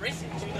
racing to the